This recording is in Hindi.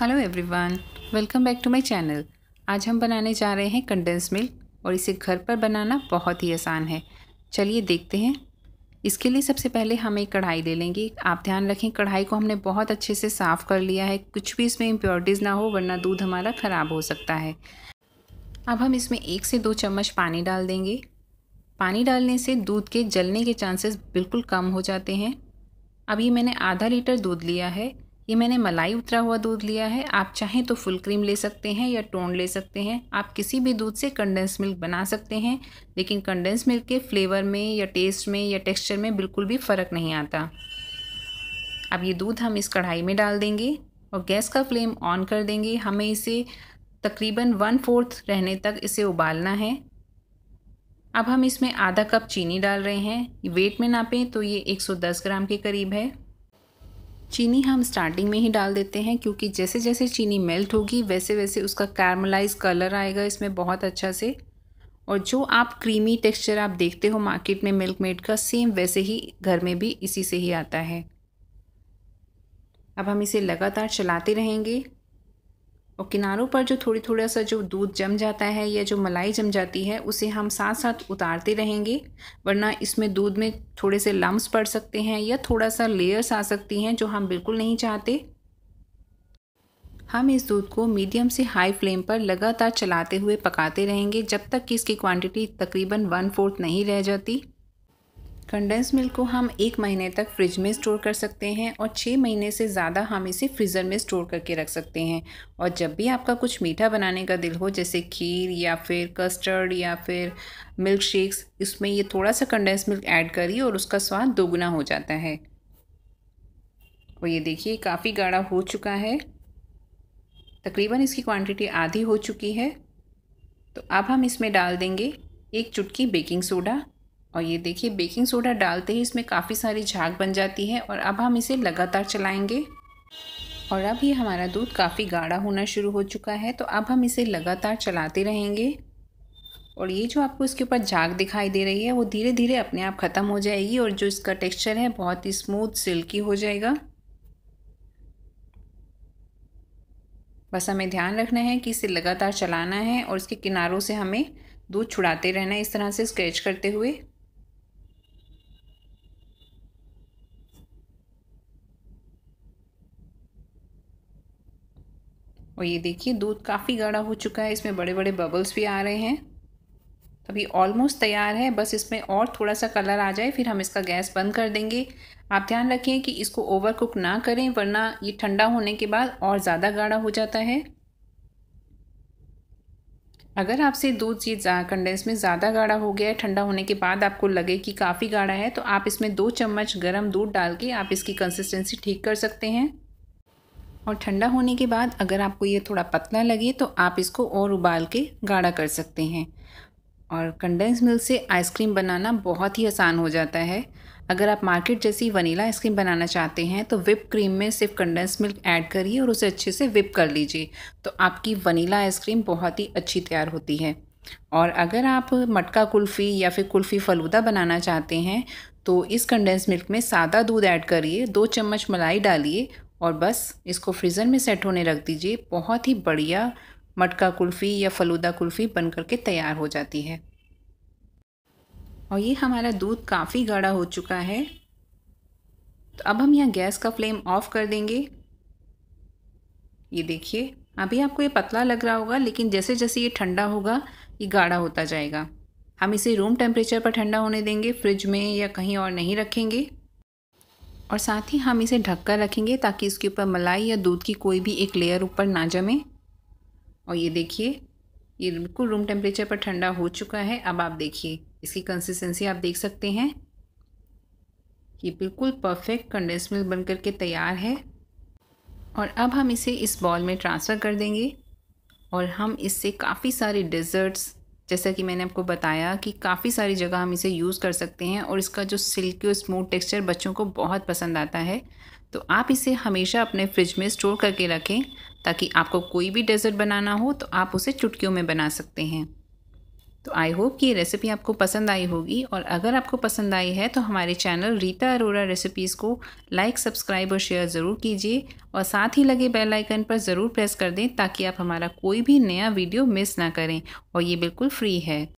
Hello everyone welcome back to my channel आज हम बनाने जा रहे हैं कंडेंस मिल्क और इसे घर पर बनाना बहुत ही आसान है। चलिए देखते हैं। इसके लिए सबसे पहले हम एक कढ़ाई ले लेंगे। आप ध्यान रखें, कढ़ाई को हमने बहुत अच्छे से साफ़ कर लिया है। कुछ भी इसमें इम्प्योरिटीज़ ना हो, वरना दूध हमारा ख़राब हो सकता है। अब हम इसमें एक से दो चम्मच पानी डाल देंगे। पानी डालने से दूध के जलने के चांसेस बिल्कुल कम हो जाते हैं। अभी मैंने आधा लीटर दूध लिया है। ये मैंने मलाई उतरा हुआ दूध लिया है। आप चाहें तो फुल क्रीम ले सकते हैं या टोन ले सकते हैं। आप किसी भी दूध से कंडेंस मिल्क बना सकते हैं, लेकिन कंडेंस मिल्क के फ्लेवर में या टेस्ट में या टेक्सचर में बिल्कुल भी फ़र्क नहीं आता। अब ये दूध हम इस कढ़ाई में डाल देंगे और गैस का फ्लेम ऑन कर देंगे। हमें इसे तकरीबन वन फोर्थ रहने तक इसे उबालना है। अब हम इसमें आधा कप चीनी डाल रहे हैं। वेट में नापें तो ये 110 ग्राम के करीब है। चीनी हम स्टार्टिंग में ही डाल देते हैं, क्योंकि जैसे जैसे चीनी मेल्ट होगी वैसे वैसे उसका कैरमलाइज कलर आएगा इसमें बहुत अच्छा से। और जो आप क्रीमी टेक्सचर आप देखते हो मार्केट में मिल्क मेड का सेम वैसे ही घर में भी इसी से ही आता है। अब हम इसे लगातार चलाते रहेंगे। और किनारों पर जो थोड़ी थोड़ा सा जो दूध जम जाता है या जो मलाई जम जाती है, उसे हम साथ साथ उतारते रहेंगे, वरना इसमें दूध में थोड़े से लम्स पड़ सकते हैं या थोड़ा सा लेयर्स आ सकती हैं जो हम बिल्कुल नहीं चाहते। हम इस दूध को मीडियम से हाई फ्लेम पर लगातार चलाते हुए पकाते रहेंगे जब तक कि इसकी क्वांटिटी तकरीबन वन फोर्थ नहीं रह जाती। कंडेंस मिल्क को हम एक महीने तक फ्रिज में स्टोर कर सकते हैं और छः महीने से ज़्यादा हम इसे फ्रीज़र में स्टोर करके रख सकते हैं। और जब भी आपका कुछ मीठा बनाने का दिल हो, जैसे खीर या फिर कस्टर्ड या फिर मिल्क शेक्स इसमें ये थोड़ा सा कंडेंस मिल्क ऐड करिए और उसका स्वाद दोगुना हो जाता है। और ये देखिए, काफ़ी गाढ़ा हो चुका है। तकरीबन इसकी क्वांटिटी आधी हो चुकी है। तो अब हम इसमें डाल देंगे एक चुटकी बेकिंग सोडा और ये देखिए बेकिंग सोडा डालते ही इसमें काफ़ी सारी झाग बन जाती है और अब हम इसे लगातार चलाएँगे। और अब ये हमारा दूध काफ़ी गाढ़ा होना शुरू हो चुका है तो अब हम इसे लगातार चलाते रहेंगे। और ये जो आपको इसके ऊपर झाग दिखाई दे रही है, वो धीरे धीरे अपने आप ख़त्म हो जाएगी और जो इसका टेक्सचर है, बहुत ही स्मूथ सिल्की हो जाएगा। बस हमें ध्यान रखना है कि इसे लगातार चलाना है और इसके किनारों से हमें दूध छुड़ाते रहना है, इस तरह से स्क्रैच करते हुए। और ये देखिए, दूध काफ़ी गाढ़ा हो चुका है। इसमें बड़े बड़े बबल्स भी आ रहे हैं। अभी ऑलमोस्ट तैयार है, बस इसमें और थोड़ा सा कलर आ जाए, फिर हम इसका गैस बंद कर देंगे। आप ध्यान रखें कि इसको ओवर कुक ना करें, वरना ये ठंडा होने के बाद और ज़्यादा गाढ़ा हो जाता है। अगर आपसे दूध ये कंडेंस में ज़्यादा गाढ़ा हो गया है, ठंडा होने के बाद आपको लगे कि काफ़ी गाढ़ा है तो आप इसमें दो चम्मच गर्म दूध डाल के आप इसकी कंसिस्टेंसी ठीक कर सकते हैं। और ठंडा होने के बाद अगर आपको ये थोड़ा पतला लगे तो आप इसको और उबाल के गाढ़ा कर सकते हैं। और कंडेंस मिल्क से आइसक्रीम बनाना बहुत ही आसान हो जाता है। अगर आप मार्केट जैसी वनीला आइसक्रीम बनाना चाहते हैं तो विप क्रीम में सिर्फ़ कंडेंस मिल्क ऐड करिए और उसे अच्छे से विप कर लीजिए। तो आपकी वनीला आइसक्रीम बहुत ही अच्छी तैयार होती है। और अगर आप मटका कुल्फ़ी या फिर कुल्फ़ी फलूदा बनाना चाहते हैं तो इस कंडेंस मिल्क में सादा दूध ऐड करिए, दो चम्मच मलाई डालिए और बस इसको फ्रीज़र में सेट होने रख दीजिए। बहुत ही बढ़िया मटका कुल्फ़ी या फलूदा कुल्फ़ी बन करके तैयार हो जाती है। और ये हमारा दूध काफ़ी गाढ़ा हो चुका है। तो अब हम यहाँ गैस का फ्लेम ऑफ़ कर देंगे। ये देखिए, अभी आपको ये पतला लग रहा होगा, लेकिन जैसे जैसे ये ठंडा होगा, ये गाढ़ा होता जाएगा। हम इसे रूम टेम्परेचर पर ठंडा होने देंगे फ्रिज में या कहीं और नहीं रखेंगे। और साथ ही हम इसे ढक कर रखेंगे ताकि इसके ऊपर मलाई या दूध की कोई भी एक लेयर ऊपर ना जमे। और ये देखिए, ये बिल्कुल रूम टेम्परेचर पर ठंडा हो चुका है। अब आप देखिए, इसकी कंसिस्टेंसी आप देख सकते हैं। ये बिल्कुल परफेक्ट कंडेंस मिल्क बन करके तैयार है। और अब हम इसे इस बॉल में ट्रांसफ़र कर देंगे। और हम इससे काफ़ी सारे डिज़र्ट्स जैसा कि मैंने आपको बताया कि काफ़ी सारी जगह हम इसे यूज़ कर सकते हैं और इसका जो सिल्की और स्मूथ टेक्सचर बच्चों को बहुत पसंद आता है। तो आप इसे हमेशा अपने फ्रिज में स्टोर करके रखें ताकि आपको कोई भी डेज़र्ट बनाना हो तो आप उसे चुटकियों में बना सकते हैं। तो आई होप कि ये रेसिपी आपको पसंद आई होगी और अगर आपको पसंद आई है तो हमारे चैनल रीता अरोरा रेसिपीज़ को लाइक सब्सक्राइब और शेयर ज़रूर कीजिए और साथ ही लगे बेल आइकन पर ज़रूर प्रेस कर दें ताकि आप हमारा कोई भी नया वीडियो मिस ना करें और ये बिल्कुल फ्री है।